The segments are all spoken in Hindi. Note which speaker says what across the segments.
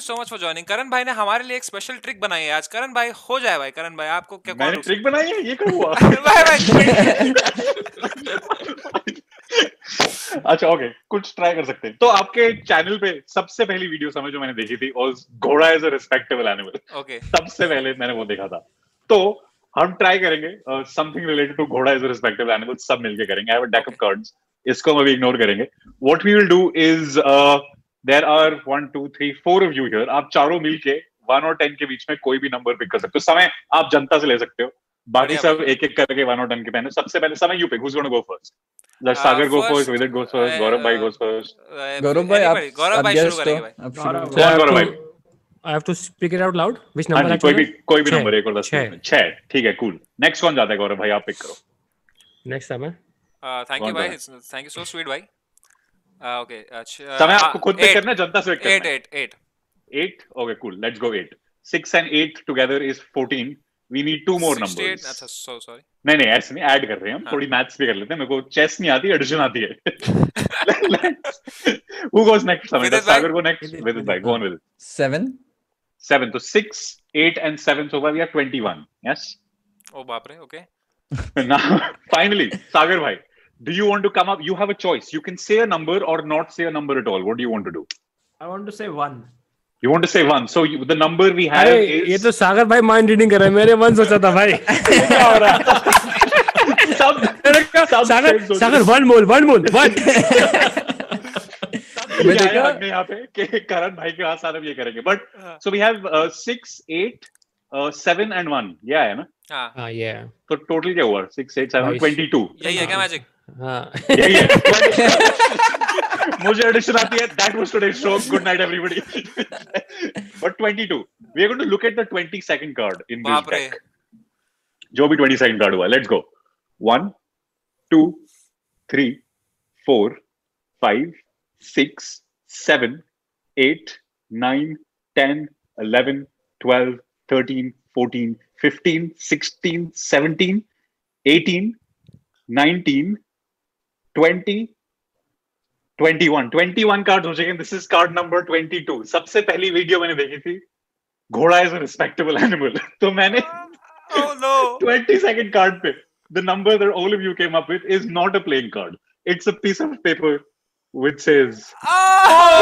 Speaker 1: So much for joining Karan भाई ने हमारे लिए एक स्पेशल ट्रिक बनाई है आज करण भाई हो जाए भाई करण भाई आपको क्या मैंने ट्रिक बनाई है ये क्या हुआ भाई भाई अच्छा ओके कुछ ट्राई कर सकते हैं तो आपके चैनल पे सबसे पहली वीडियो समय जो मैंने देखी थी और ghoda is a respectable animal okay सबसे पहले मैंने वो देखा था तो हम ट्राई करेंगे something related to ghoda is a respectable animal सब मिलके करेंगे I have a deck of cards इसको हम अभी इग्नोर करेंगे what we will do is there are one two three four of you here आप चारों मिलके वन और टेन के बीच में कोई भी नंबर पिक कर सकते हो समय आप जनता से ले सकते हो बाकी सब एक एक करके वन और टेन के पहने सबसे पहले समय यू पे घुस गो फर्स्ट सागर गौरव भाई आप थैंक यू सो स्वीट भाई ओके ah, अच्छा ah, ah, समय आपको खुद पे करना जनता से करना eight 8 8 okay cool let's go 8 6 and 8 together is 14 we need two more numbers sorry नहीं नहीं ऐसे नहीं ऐड कर रहे हैं हम हाँ। थोड़ी मैथ्स भी कर लेते हैं मेरे को चेस नहीं आती एडिशन आती है हु गोस नेक्स्ट समय सागर को next with by go on with 7 7 तो 6 8 and 7 so we are 21 yes ओ बाप रे ओके नाउ फाइनली सागर भाई do you want to come up? You have a choice. You can say a number or not say a number at all. What do you want to do? I want to say one. You want to say one. So you, the number we have hey, is. ये तो सागर भाई माइंड रीडिंग कर रहे हैं. मैंने वन सोचा था भाई. क्या हो रहा है? सब सब Sagar Sagar one more one more one. मैंने कहा यहाँ पे कि करण भाई के हाथ सारा ये करेंगे. But so we have uh, six, eight, seven and one ये आया ना हाँ ये हाँ, तो टोटल क्या हुआ six eight seven twenty two यही है क्या मैजिक हाँ यही है मुझे एडिशन आती है that was today show good night everybody but 22 we are going to look at the 20 second card in this deck जो भी ट्वेंटी सेकंड कार्ड हुआ let's go one two three four five six seven eight nine ten eleven twelve 13, 14, 15, 16, 17, 18, 19, 20, 21. 21 cards हो जाएंगे दिस इज कार्ड नंबर 22 सबसे पहली वीडियो मैंने देखी थी घोड़ा इज अ रिस्पेक्टेबल एनिमल तो मैंने oh, no. 20 सेकंड कार्ड पे the number that all of you came up with is not a playing card it's a piece of paper which says oh!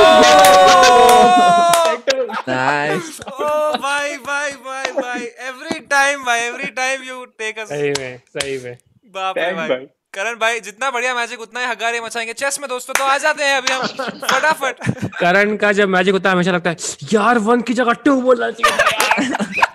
Speaker 1: nice. Oh भाई भाई भाई भाई every time भाई every time you take us. सही में सही में. बाप रे भाई. करण भाई जितना बढ़िया मैजिक उतना ही हगारे मचाएंगे चेस में दोस्तों तो आ जाते हैं अभी हम फटाफट करण का जब मैजिक होता है हमेशा लगता है यार वन की जगह टू बोलना चाहिए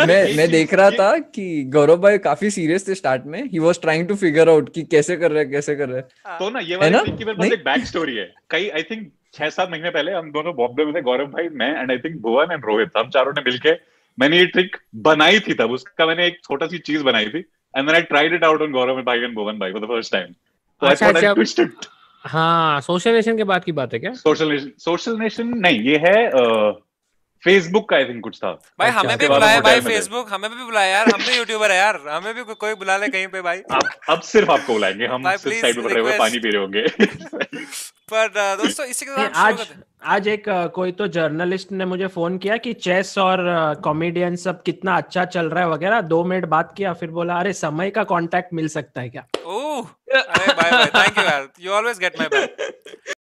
Speaker 1: मैं मैं देख रहा था कि गौरव भाई काफी सीरियस थे स्टार्ट में ही was trying to figure out कि कैसे कर रहे हैं कैसे कर रहे हैं हाँ। तो ना ये वाले ना? की मेरे पास एक बैक स्टोरी है कई आई थिंक छह सात महीने पहले हम दोनों बॉम्बे में थे गौरव भाई मैं and I think Bhuvan and Rohit हम चारों ने मिलकर मैंने ये ट्रिक बनाई थी तब उसका मैंने एक छोटा सी चीज बनाई थी and then I tried it out on Gaurav भाई एंड भुवन भाई for the first time
Speaker 2: so I thought I twist
Speaker 1: it हाँ सोशल नेशन के बाद की बात है क्या सोशल नेशन सोशल नेशन नहीं ये है uh, फेसबुक का आई थिंक कुछ था भाई अच्छा, हमें भी बुलाया भाई फेसबुक हमें भी बुलाया यार हम भी यूट्यूबर है यार हमें भी कोई बुला ले कहीं पे भाई अब अब सिर्फ आपको बुलाएंगे हम सिर्फ साइड पर रहे पानी पी रहे होंगे पर दोस्तों इसी के साथ आज आज एक कोई तो जर्नलिस्ट ने मुझे फोन किया कि चेस और कॉमेडियन सब कितना अच्छा चल रहा है वगैरह दो मिनट बात किया फिर बोला अरे समय का कांटेक्ट मिल सकता है क्या ओह अरे बाय भाई थैंक यू यार you always get my back